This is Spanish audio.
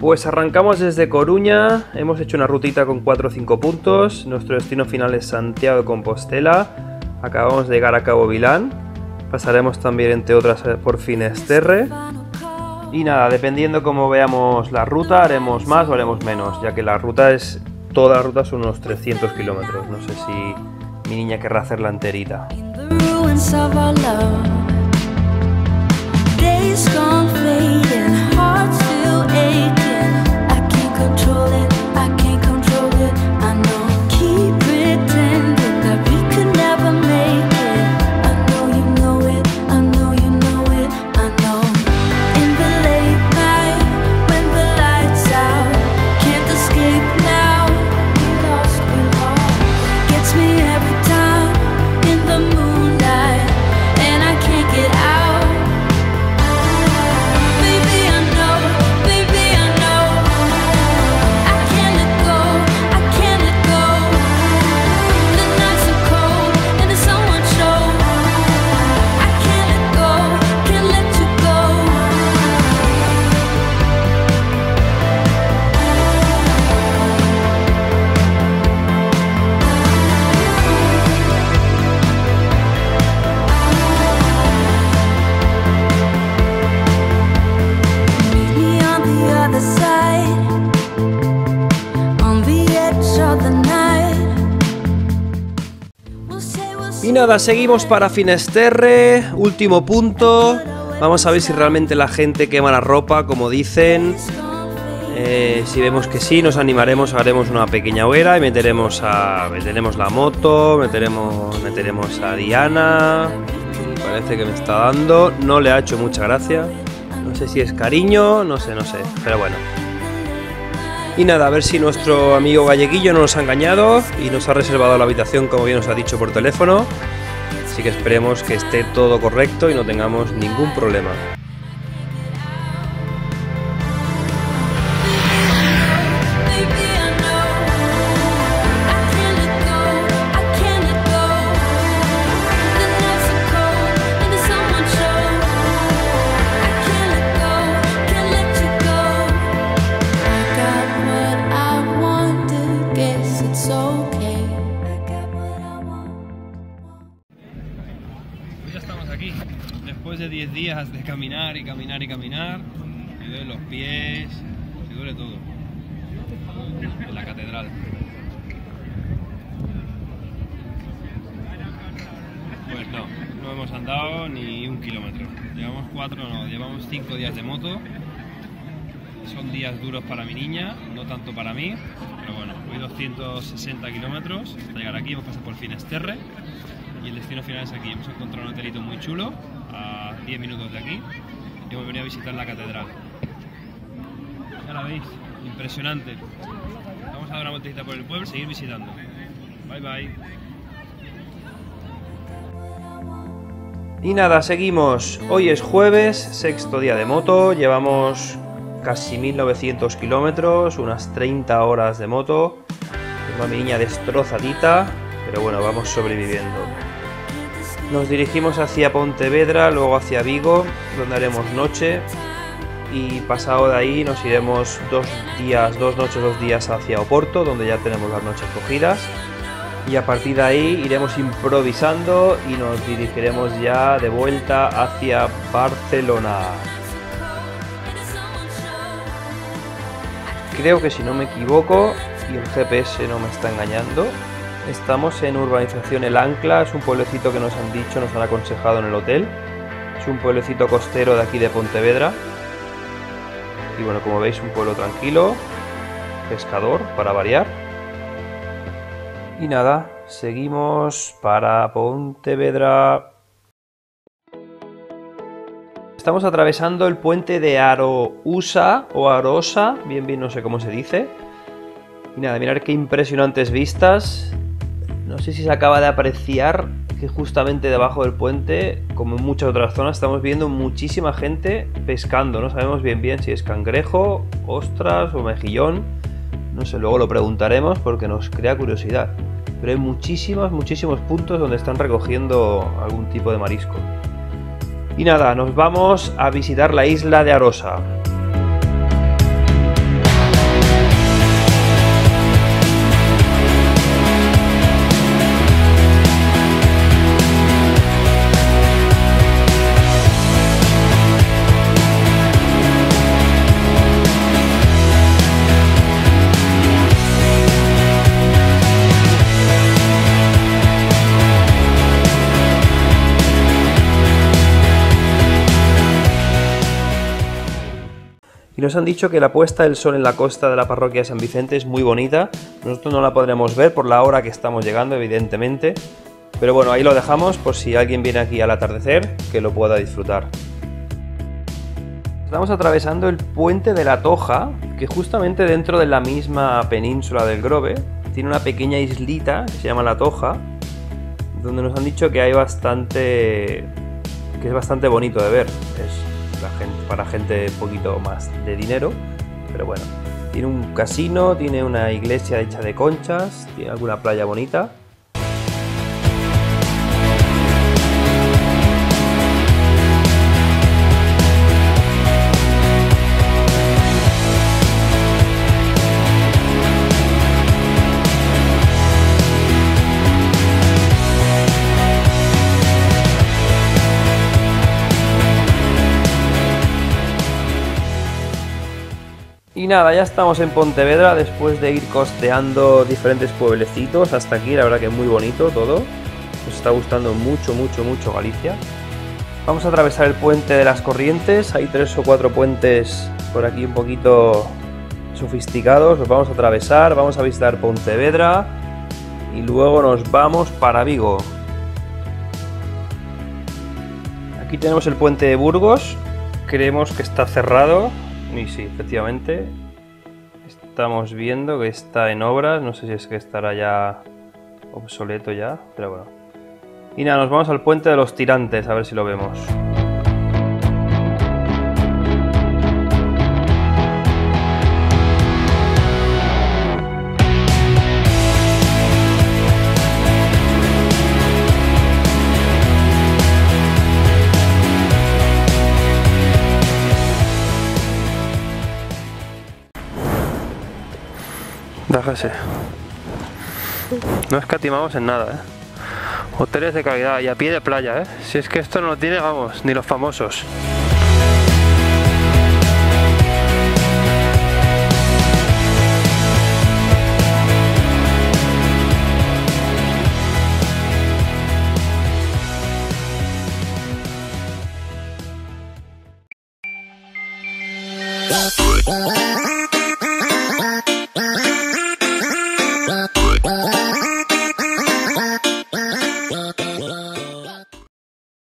Pues arrancamos desde Coruña, hemos hecho una rutita con 4 o 5 puntos, nuestro destino final es Santiago de Compostela, acabamos de llegar a Cabo Vilán, pasaremos también entre otras por Finesterre. Y nada, dependiendo cómo veamos la ruta haremos más o haremos menos, ya que la ruta es, toda la ruta son unos 300 kilómetros, no sé si mi niña querrá hacerla enterita. Y nada, seguimos para Finesterre, último punto. Vamos a ver si realmente la gente quema la ropa, como dicen. Eh, si vemos que sí, nos animaremos, haremos una pequeña hoguera y meteremos meteremos la moto, meteremos. meteremos a Diana. Parece que me está dando. No le ha hecho mucha gracia. No sé si es cariño, no sé, no sé. Pero bueno. Y nada, a ver si nuestro amigo galleguillo no nos ha engañado y nos ha reservado la habitación como bien nos ha dicho por teléfono. Así que esperemos que esté todo correcto y no tengamos ningún problema. 10 días de caminar y caminar y caminar, me duelen los pies, me duele todo. En la catedral. Pues no, no hemos andado ni un kilómetro. Llevamos cuatro, no, llevamos cinco días de moto. Son días duros para mi niña, no tanto para mí, pero bueno, hoy 260 kilómetros hasta llegar aquí, hemos pasado por Finesterre y el destino final es aquí. Hemos encontrado un hotelito muy chulo, a 10 minutos de aquí, y venido a visitar la catedral. Ya la veis, impresionante. Vamos a dar una vueltecita por el pueblo y seguir visitando. Bye bye. Y nada, seguimos. Hoy es jueves, sexto día de moto, llevamos casi 1900 kilómetros, unas 30 horas de moto. Tengo a mi niña destrozadita, pero bueno, vamos sobreviviendo. Nos dirigimos hacia Pontevedra, luego hacia Vigo, donde haremos noche. Y pasado de ahí nos iremos dos días, dos noches, dos días hacia Oporto, donde ya tenemos las noches cogidas. Y a partir de ahí iremos improvisando y nos dirigiremos ya de vuelta hacia Barcelona. Creo que si no me equivoco y el GPS no me está engañando, Estamos en urbanización El Ancla, es un pueblecito que nos han dicho, nos han aconsejado en el hotel. Es un pueblecito costero de aquí de Pontevedra. Y bueno, como veis, un pueblo tranquilo, pescador para variar. Y nada, seguimos para Pontevedra. Estamos atravesando el puente de Arousa o Arosa, bien bien no sé cómo se dice. Y nada, mirar qué impresionantes vistas no sé si se acaba de apreciar que justamente debajo del puente, como en muchas otras zonas, estamos viendo muchísima gente pescando. No sabemos bien bien si es cangrejo, ostras o mejillón. No sé, luego lo preguntaremos porque nos crea curiosidad. Pero hay muchísimos, muchísimos puntos donde están recogiendo algún tipo de marisco. Y nada, nos vamos a visitar la isla de Arosa. Nos han dicho que la puesta del sol en la costa de la parroquia de San Vicente es muy bonita. Nosotros no la podremos ver por la hora que estamos llegando, evidentemente. Pero bueno, ahí lo dejamos por si alguien viene aquí al atardecer, que lo pueda disfrutar. Estamos atravesando el puente de la Toja, que justamente dentro de la misma península del Grove tiene una pequeña islita que se llama La Toja, donde nos han dicho que hay bastante que es bastante bonito de ver. Para gente un poquito más de dinero, pero bueno. Tiene un casino, tiene una iglesia hecha de conchas, tiene alguna playa bonita nada, ya estamos en Pontevedra después de ir costeando diferentes pueblecitos hasta aquí, la verdad que es muy bonito todo. Nos está gustando mucho, mucho, mucho Galicia. Vamos a atravesar el puente de las corrientes, hay tres o cuatro puentes por aquí un poquito sofisticados, los vamos a atravesar, vamos a visitar Pontevedra y luego nos vamos para Vigo. Aquí tenemos el puente de Burgos, creemos que está cerrado, y sí, efectivamente. Estamos viendo que está en obras. No sé si es que estará ya obsoleto ya, pero bueno. Y nada, nos vamos al puente de los tirantes, a ver si lo vemos. Déjese. No escatimamos en nada, ¿eh? Hoteles de calidad y a pie de playa, ¿eh? Si es que esto no lo tiene, vamos, ni los famosos.